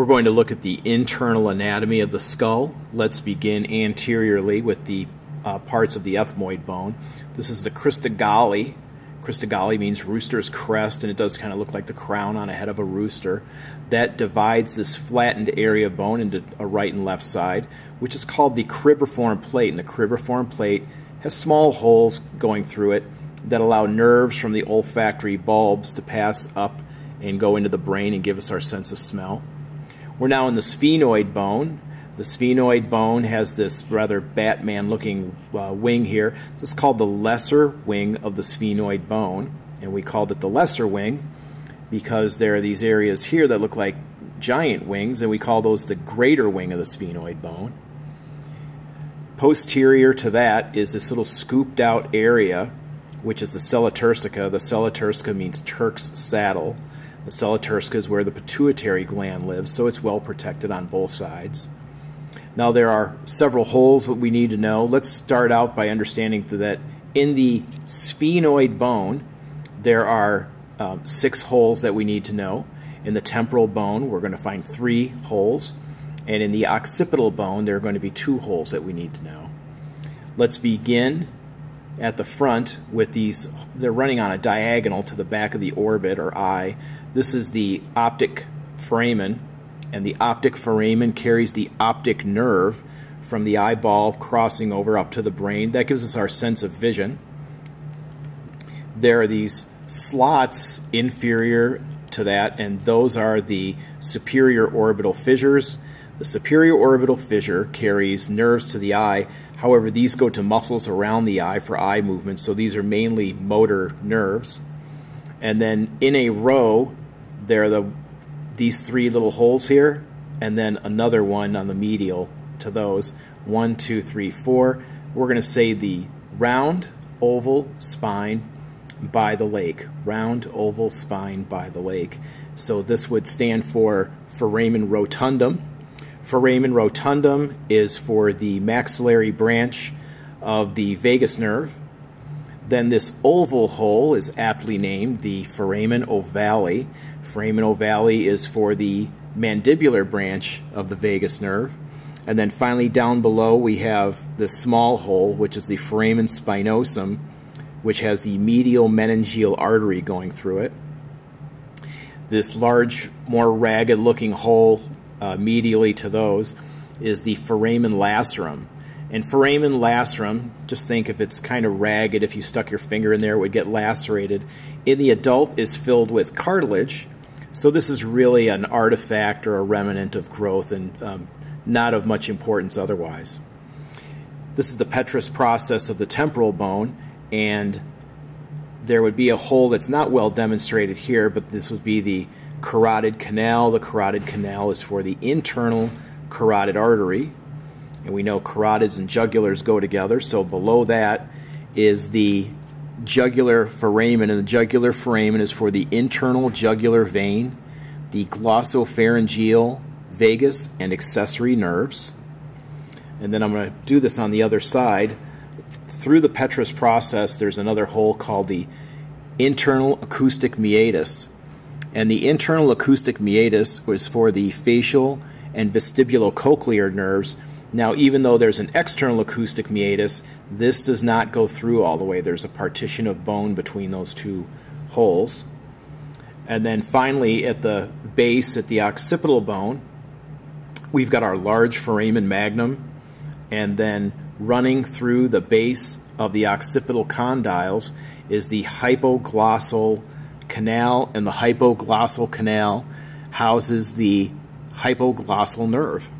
We're going to look at the internal anatomy of the skull. Let's begin anteriorly with the uh, parts of the ethmoid bone. This is the crista galli. Crista galli means rooster's crest, and it does kind of look like the crown on a head of a rooster. That divides this flattened area of bone into a right and left side, which is called the cribriform plate. And the cribriform plate has small holes going through it that allow nerves from the olfactory bulbs to pass up and go into the brain and give us our sense of smell. We're now in the sphenoid bone. The sphenoid bone has this rather Batman looking uh, wing here. This is called the lesser wing of the sphenoid bone, and we called it the lesser wing because there are these areas here that look like giant wings, and we call those the greater wing of the sphenoid bone. Posterior to that is this little scooped out area, which is the sella turcica. The sella turcica means Turk's saddle. The sella turcica is where the pituitary gland lives, so it's well protected on both sides. Now there are several holes that we need to know. Let's start out by understanding that in the sphenoid bone, there are um, six holes that we need to know. In the temporal bone, we're going to find three holes. And in the occipital bone, there are going to be two holes that we need to know. Let's begin at the front with these, they're running on a diagonal to the back of the orbit or eye. This is the optic foramen, and the optic foramen carries the optic nerve from the eyeball crossing over up to the brain. That gives us our sense of vision. There are these slots inferior to that, and those are the superior orbital fissures. The superior orbital fissure carries nerves to the eye. However, these go to muscles around the eye for eye movement, so these are mainly motor nerves. And then in a row, there are the these three little holes here, and then another one on the medial to those. One, two, three, four. We're going to say the round, oval spine by the lake. Round, oval spine by the lake. So this would stand for foramen rotundum. Foramen rotundum is for the maxillary branch of the vagus nerve. Then this oval hole is aptly named the foramen ovale. Foramen ovale is for the mandibular branch of the vagus nerve. And then finally down below we have this small hole, which is the foramen spinosum, which has the medial meningeal artery going through it. This large, more ragged looking hole uh, medially to those is the foramen lacerum. And foramen lacerum, just think if it's kind of ragged, if you stuck your finger in there, it would get lacerated. In the adult is filled with cartilage, so this is really an artifact or a remnant of growth and um, not of much importance otherwise. This is the petrous process of the temporal bone, and there would be a hole that's not well demonstrated here, but this would be the carotid canal. The carotid canal is for the internal carotid artery, and we know carotids and jugulars go together, so below that is the jugular foramen, and the jugular foramen is for the internal jugular vein, the glossopharyngeal, vagus, and accessory nerves. And then I'm going to do this on the other side. Through the petrous process, there's another hole called the internal acoustic meatus. And the internal acoustic meatus was for the facial and vestibulocochlear nerves, now, even though there's an external acoustic meatus, this does not go through all the way. There's a partition of bone between those two holes. And then finally, at the base, at the occipital bone, we've got our large foramen magnum, and then running through the base of the occipital condyles is the hypoglossal canal, and the hypoglossal canal houses the hypoglossal nerve.